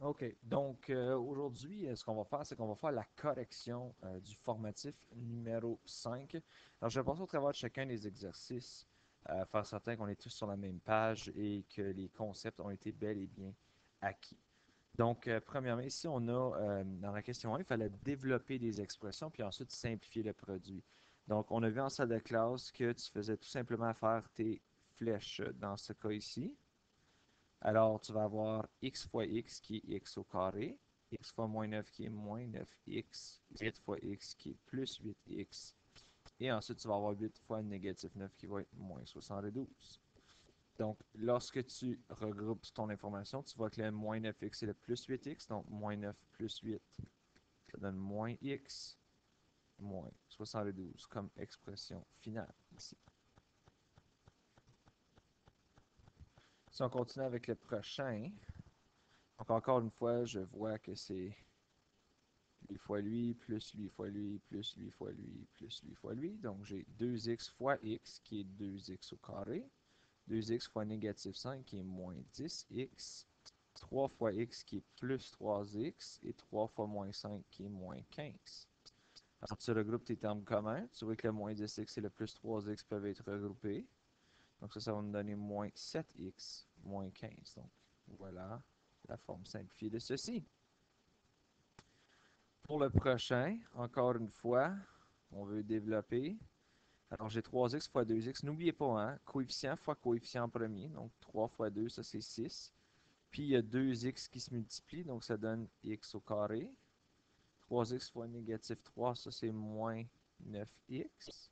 OK. Donc, euh, aujourd'hui, euh, ce qu'on va faire, c'est qu'on va faire la correction euh, du formatif numéro 5. Alors, je vais passer au travers de chacun des exercices, faire certain qu'on est tous sur la même page et que les concepts ont été bel et bien acquis. Donc, premièrement, ici, on a, dans la question 1, il fallait développer des expressions, puis ensuite simplifier le produit. Donc, on a vu en salle de classe que tu faisais tout simplement faire tes flèches dans ce cas ici. Alors, tu vas avoir x fois x qui est x au carré, x fois moins 9 qui est moins 9x, 8 fois x qui est plus 8x, et ensuite tu vas avoir 8 fois négatif 9 qui va être moins 72. Donc, lorsque tu regroupes ton information, tu vois que le moins 9x c'est le plus 8x, donc moins 9 plus 8, ça donne moins x, moins 72 comme expression finale ici. Si on continue avec le prochain, donc encore une fois, je vois que c'est lui fois lui, plus lui fois lui, plus lui fois lui, plus lui fois lui. Donc j'ai 2x fois x qui est 2x au carré. 2x fois négatif 5 qui est moins 10x. 3 fois x qui est plus 3x. Et 3 fois moins 5 qui est moins 15. Alors tu regroupes tes termes communs. Tu vois que le moins 10x et le plus 3x peuvent être regroupés. Donc ça, ça va nous donner moins 7x moins 15. Donc voilà la forme simplifiée de ceci. Pour le prochain, encore une fois, on veut développer. Alors j'ai 3x fois 2x. N'oubliez pas, hein, coefficient fois coefficient premier. Donc 3 fois 2, ça c'est 6. Puis il y a 2x qui se multiplient, donc ça donne x au carré. 3x fois négatif 3, ça c'est moins 9x.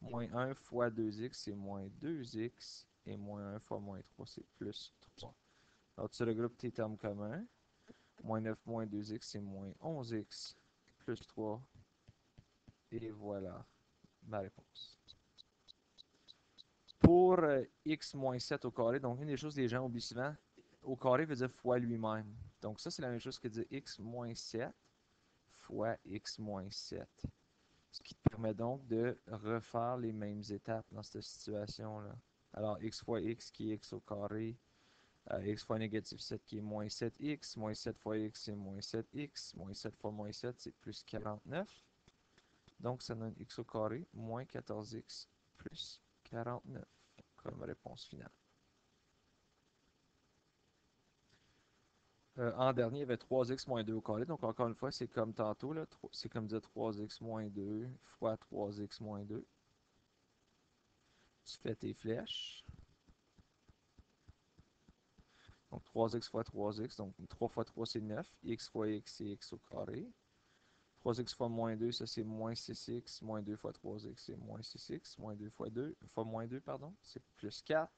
Moins 1 fois 2x, c'est moins 2x. Et moins 1 fois moins 3, c'est plus 3. Alors, tu regroupes tes termes communs. Moins 9 moins 2x, c'est moins 11x. Plus 3. Et voilà ma réponse. Pour euh, x moins 7 au carré, donc une des choses que les gens oublient souvent, au carré veut dire fois lui-même. Donc ça, c'est la même chose que dire x moins 7 fois x moins 7. Ce qui te permet donc de refaire les mêmes étapes dans cette situation-là. Alors, x fois x qui est x au carré, euh, x fois négatif 7 qui est moins 7x, moins 7 fois x c'est moins 7x, moins 7 fois moins 7 c'est plus 49. Donc, ça donne x au carré moins 14x plus 49 comme réponse finale. Euh, en dernier, il y avait 3x moins 2 au carré. Donc, encore une fois, c'est comme tantôt. C'est comme dire 3x moins 2 fois 3x moins 2. Tu fais tes flèches. Donc, 3x fois 3x. Donc, 3 fois 3, c'est 9. x fois x, c'est x au carré. 3x fois moins 2, ça c'est moins 6x. Moins 2 fois 3x, c'est moins 6x. Moins 2 fois 2, fois moins 2, pardon, c'est plus 4.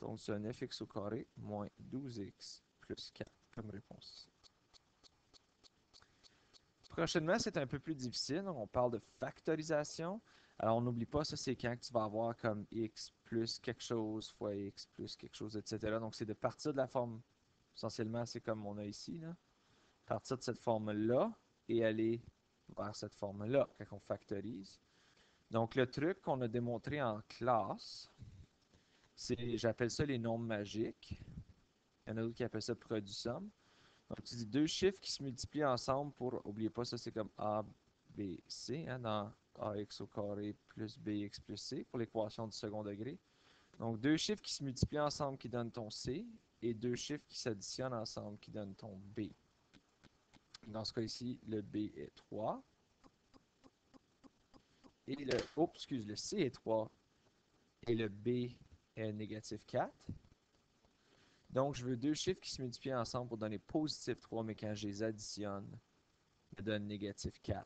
Donc, c'est un 9x au carré moins 12x plus 4 comme réponse. Prochainement, c'est un peu plus difficile. On parle de factorisation. Alors, on n'oublie pas, ça, c'est quand tu vas avoir comme x plus quelque chose fois x plus quelque chose, etc. Donc, c'est de partir de la forme, essentiellement, c'est comme on a ici, là. Partir de cette forme-là et aller vers cette forme-là quand on factorise. Donc, le truc qu'on a démontré en classe, c'est, j'appelle ça les nombres magiques. Il y en a d'autres qui appellent ça produit somme. Donc, tu dis deux chiffres qui se multiplient ensemble pour, n'oubliez pas, ça c'est comme A, B, C, hein, dans AX au carré plus BX plus C pour l'équation du second degré. Donc, deux chiffres qui se multiplient ensemble qui donnent ton C et deux chiffres qui s'additionnent ensemble qui donnent ton B. Dans ce cas ici, le B est 3. Et le, oh, excuse, le C est 3 et le B est négatif 4. Donc, je veux deux chiffres qui se multiplient ensemble pour donner positif 3, mais quand je les additionne, ça donne négatif 4.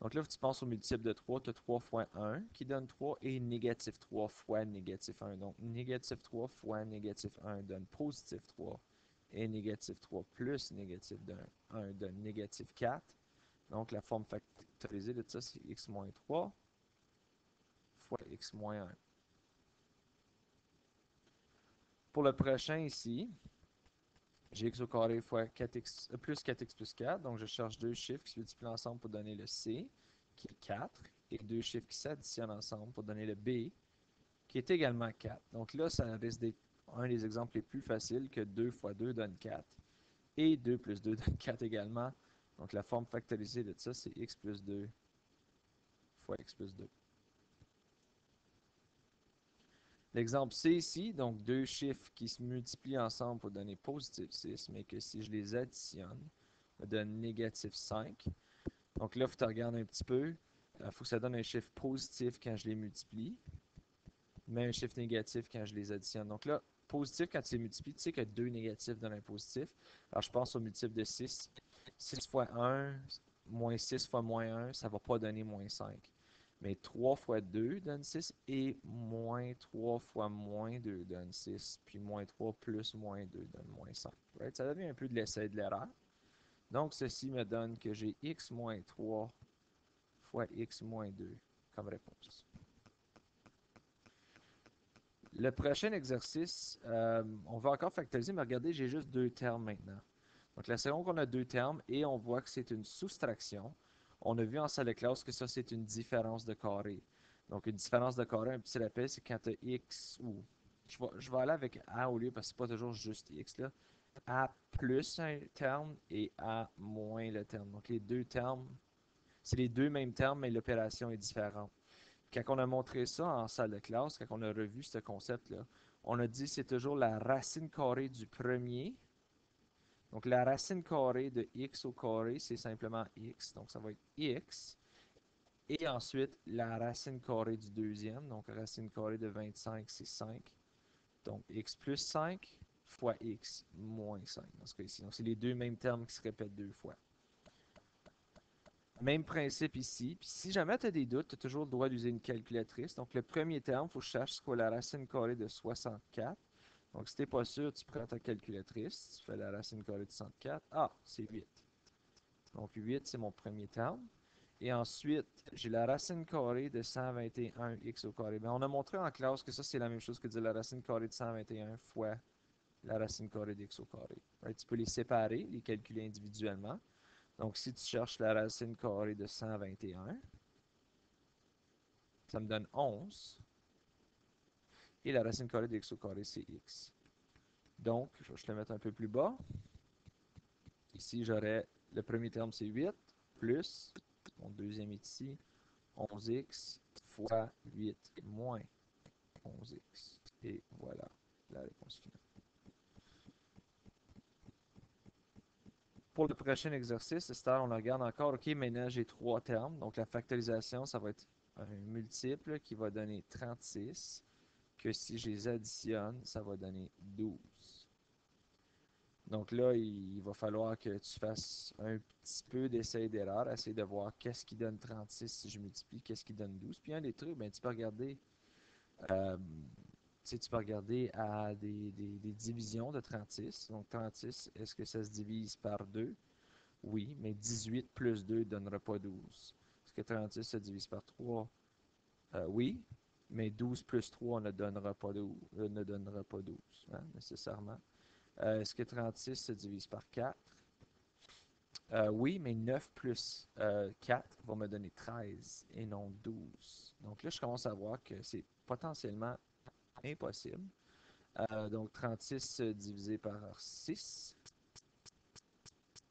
Donc là, tu penses au multiple de 3, tu as 3 fois 1 qui donne 3 et négatif 3 fois négatif 1. Donc, négatif 3 fois négatif 1 donne positif 3 et négatif 3 plus négatif 1 donne négatif 4. Donc, la forme factorisée de ça, c'est x moins 3 fois x moins 1. Pour le prochain ici, j'ai x au carré fois 4x, euh, plus 4x plus 4. Donc, je cherche deux chiffres qui se multiplient ensemble pour donner le c, qui est 4, et deux chiffres qui s'additionnent ensemble pour donner le b, qui est également 4. Donc là, ça risque un des exemples les plus faciles que 2 fois 2 donne 4. Et 2 plus 2 donne 4 également. Donc la forme factorisée de ça, c'est x plus 2 fois x plus 2. L'exemple C ici, donc deux chiffres qui se multiplient ensemble pour donner positif 6, mais que si je les additionne, me donne négatif 5. Donc là, il faut que tu regardes un petit peu. Il faut que ça donne un chiffre positif quand je les multiplie, mais un chiffre négatif quand je les additionne. Donc là, positif quand tu les multiplies, tu sais que 2 négatifs donnent un positif. Alors je pense au multiple de 6. 6 fois 1, moins 6 fois moins 1, ça ne va pas donner moins 5. Mais 3 fois 2 donne 6 et moins 3 fois moins 2 donne 6. Puis moins 3 plus moins 2 donne moins 5. Ça devient un peu de l'essai de l'erreur. Donc ceci me donne que j'ai x moins 3 fois x moins 2 comme réponse. Le prochain exercice, euh, on va encore factoriser, mais regardez, j'ai juste deux termes maintenant. Donc la seconde qu'on a deux termes et on voit que c'est une soustraction. On a vu en salle de classe que ça, c'est une différence de carré. Donc, une différence de carré, un petit rappel, c'est quand tu as x ou... Je vais, je vais, aller avec a au lieu parce que c'est pas toujours juste x là. a plus un terme et a moins le terme. Donc, les deux termes, c'est les deux mêmes termes, mais l'opération est différente. Quand on a montré ça en salle de classe, quand on a revu ce concept-là, on a dit c'est toujours la racine carrée du premier donc la racine carrée de x au carré, c'est simplement x. Donc ça va être x. Et ensuite, la racine carrée du deuxième. Donc racine carrée de 25, c'est 5. Donc x plus 5 fois x moins 5 dans ce cas-ci. Donc c'est les deux mêmes termes qui se répètent deux fois. Même principe ici. Puis si jamais tu as des doutes, tu as toujours le droit d'user une calculatrice. Donc le premier terme, il faut que ce qu'est la racine carrée de 64. Donc, si tu n'es pas sûr, tu prends ta calculatrice, tu fais la racine carrée de 64. Ah, c'est 8. Donc, 8, c'est mon premier terme. Et ensuite, j'ai la racine carrée de 121x au carré. Mais ben, on a montré en classe que ça, c'est la même chose que dire la racine carrée de 121 fois la racine carrée d'x au carré. tu peux les séparer, les calculer individuellement. Donc, si tu cherches la racine carrée de 121, ça me donne 11. Et la racine carrée de x au carré, c'est x. Donc, je vais le mettre un peu plus bas. Ici, j'aurais le premier terme, c'est 8, plus, mon deuxième est ici, 11x fois 8 moins 11x. Et voilà la réponse finale. Pour le prochain exercice, on regarde encore, OK, maintenant j'ai trois termes. Donc la factorisation, ça va être un multiple qui va donner 36 que si je les additionne, ça va donner 12. Donc là, il va falloir que tu fasses un petit peu d'essai d'erreur, essayer de voir qu'est-ce qui donne 36 si je multiplie, qu'est-ce qui donne 12. Puis un des trucs, ben, tu peux regarder, euh, tu peux regarder à des, des, divisions de 36. Donc 36, est-ce que ça se divise par 2? Oui, mais 18 plus 2 ne donnera pas 12. Est-ce que 36 se divise par 3? Euh, oui, mais 12 plus 3 ne donnera pas 12, euh, ne donnera pas 12 hein, nécessairement. Euh, est-ce que 36 se divise par 4? Euh, oui, mais 9 plus 4 va me donner 13 et non 12. Donc là, je commence à voir que c'est potentiellement impossible. donc 36 divisé par 6.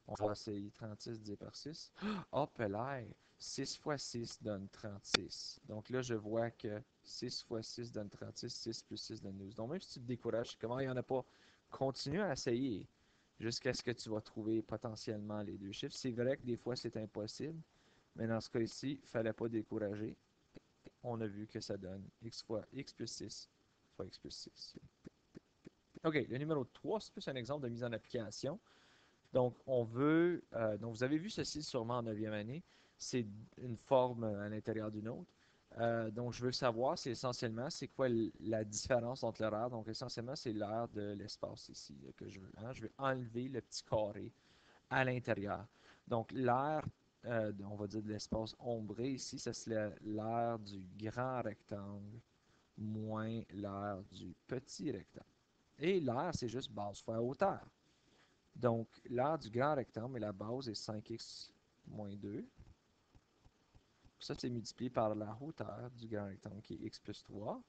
On va essayer 36 divisé par 6. Oh, là! 6 fois 6 donne 36. Donc là, je vois que 6 fois 6 donne 36, 6 plus 6 donne 12. Donc même si tu te décourages, comment il n'y en a pas, continue à essayer jusqu'à ce que tu vas trouver potentiellement les deux chiffres. C'est vrai que des fois c'est impossible, mais dans ce cas ci il ne fallait pas décourager. On a vu que ça donne x fois x plus 6 fois x plus 6. OK, le numéro 3, c'est plus un exemple de mise en application. Donc, on veut, euh, donc vous avez vu ceci sûrement en 9e année, c'est une forme à l'intérieur d'une autre. Euh, donc, je veux savoir, c'est essentiellement, c'est quoi la différence entre l'horaire? Donc, essentiellement, c'est l'air de l'espace ici que je veux. Hein. Je vais enlever le petit carré à l'intérieur. Donc, l'air, euh, on va dire de l'espace ombré ici, ça c'est l'air du grand rectangle moins l'air du petit rectangle. Et l'air, c'est juste base fois hauteur. Donc, l'air du grand rectangle, mais la base est 5x moins 2. Ça, c'est multiplié par la hauteur du grand rectangle qui est x plus 3.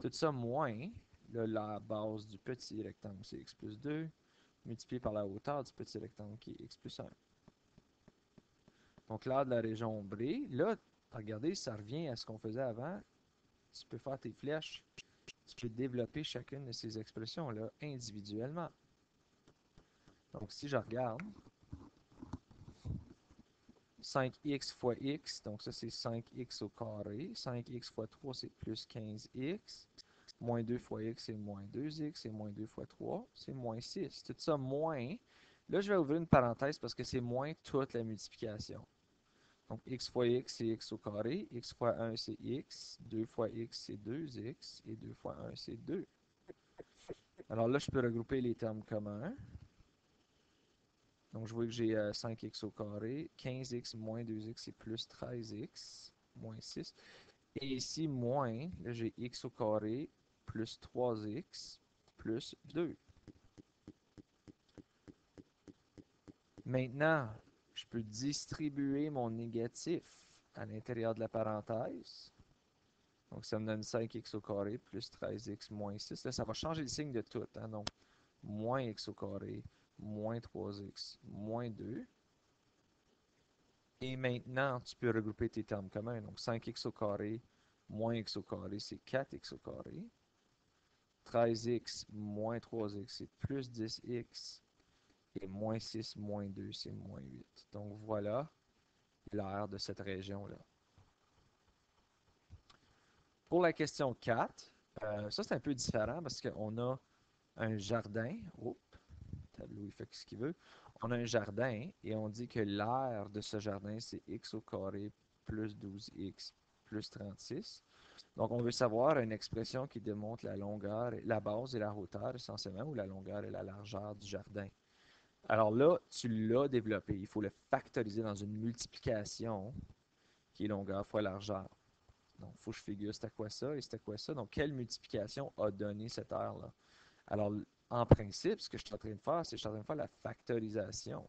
Tout ça moins la base du petit rectangle, c'est x plus 2, multiplié par la hauteur du petit rectangle qui est x plus 1. Donc l'aire de la région ombrée, là, regardez, ça revient à ce qu'on faisait avant. Tu peux faire tes flèches, tu peux développer chacune de ces expressions-là individuellement. Donc si je regarde, 5x fois x, donc ça c'est 5x au carré. 5x fois 3 c'est plus 15x. Moins 2 fois x c'est moins 2x. Et moins 2 fois 3 c'est moins 6. Tout ça moins. Là je vais ouvrir une parenthèse parce que c'est moins toute la multiplication. Donc x fois x c'est x au carré. x fois 1 c'est x. 2 fois x c'est 2x. Et 2 fois 1 c'est 2. Alors là je peux regrouper les termes communs. Donc, je vois que j'ai 5x euh, au carré. 15x moins 2x, c'est plus 13x moins 6. Et ici, moins, j'ai x au carré plus 3x plus 2. Maintenant, je peux distribuer mon négatif à l'intérieur de la parenthèse. Donc, ça me donne 5x au carré plus 13x moins 6. Là, ça va changer le signe de tout. Hein? Donc, moins x au carré moins 3x, moins 2. Et maintenant, tu peux regrouper tes termes communs. Donc, 5x au carré moins x au carré, c'est 4x au carré. 13x moins 3x, c'est plus 10x. Et moins 6 moins 2, c'est moins 8. Donc, voilà l'aire de cette région-là. Pour la question 4, euh, ça c'est un peu différent parce qu'on a un jardin. Oups tableau, il fait ce qu'il veut. On a un jardin et on dit que l'aire de ce jardin, c'est x au carré plus 12x plus 36. Donc, on veut savoir une expression qui démontre la longueur, la base et la hauteur essentiellement, ou la longueur et la largeur du jardin. Alors là, tu l'as développé. Il faut le factoriser dans une multiplication qui est longueur fois largeur. Donc, il faut que je figure c'était quoi ça et c'était quoi ça. Donc, quelle multiplication a donné cette aire-là? Alors, en principe, ce que je suis en train de faire, c'est que je suis en train de faire la factorisation,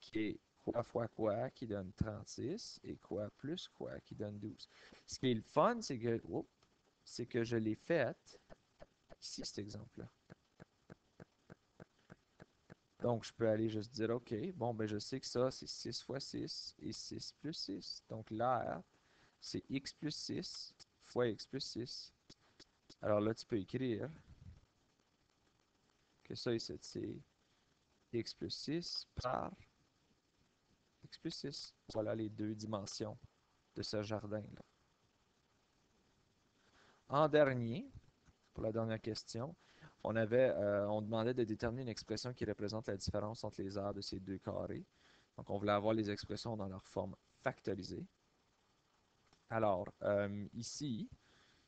qui est quoi fois quoi qui donne 36 et quoi plus quoi qui donne 12. Ce qui est le fun, c'est que, je l'ai fait ici, cet exemple-là. Donc, je peux aller juste dire, OK, bon, ben je sais que ça, c'est 6 fois 6 et 6 plus 6. Donc, l'air, c'est x plus 6 fois x plus 6. Alors là, tu peux écrire que ça ici, c'est x plus 6 par x plus 6. Voilà les deux dimensions de ce jardin-là. En dernier, pour la dernière question, on, avait, euh, on demandait de déterminer une expression qui représente la différence entre les aires de ces deux carrés. Donc, on voulait avoir les expressions dans leur forme factorisée. Alors, euh, ici,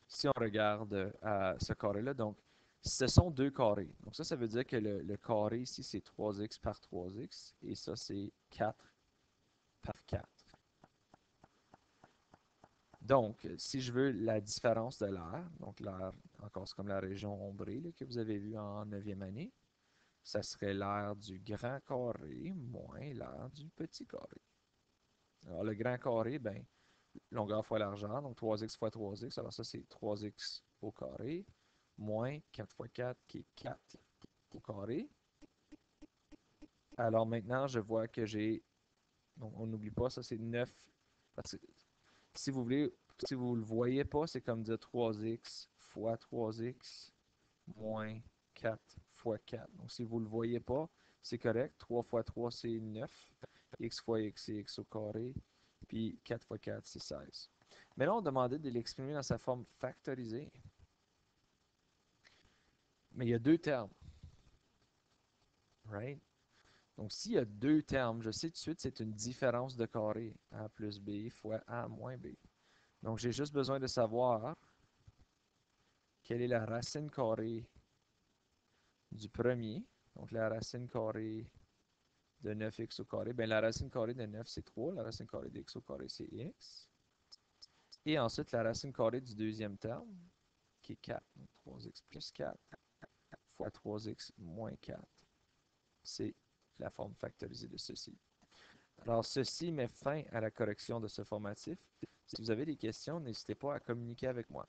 si on regarde à ce carré-là, donc ce sont deux carrés. Donc ça, ça veut dire que le, carré ici, c'est 3x par 3x, et ça, c'est 4 par 4. Donc, si je veux la différence de l'air, donc l'air, encore c'est comme la région ombrée que vous avez vu en 9e année, ça serait l'air du grand carré moins l'air du petit carré. Alors, le grand carré, ben, longueur fois largeur, donc 3x fois 3x, alors ça c'est 3x au carré, moins 4 fois 4 qui est 4 au carré. Alors maintenant, je vois que j'ai, on n'oublie pas, ça c'est 9, parce que si vous voulez, si vous ne le voyez pas, c'est comme dire 3x fois 3x moins 4 fois 4. Donc si vous ne le voyez pas, c'est correct. 3 fois 3, c'est 9. x fois x, c'est x au carré. Puis 4 fois 4, c'est 16. Mais là, on demandait de l'exprimer dans sa forme factorisée. Mais il y a deux termes. Right? Donc, s'il y a deux termes, je sais tout de suite c'est une différence de carré. A plus B fois A moins B. Donc, j'ai juste besoin de savoir quelle est la racine carrée du premier. Donc, la racine carrée de 9x au carré. Bien, la racine carrée de 9, c'est 3. La racine carrée de x au carré, c'est x. Et ensuite, la racine carrée du deuxième terme, qui est 4. Donc, 3x plus 4 fois 3x moins 4. C'est la forme factorisée de ceci. Alors, ceci met fin à la correction de ce formatif. Si vous avez des questions, n'hésitez pas à communiquer avec moi.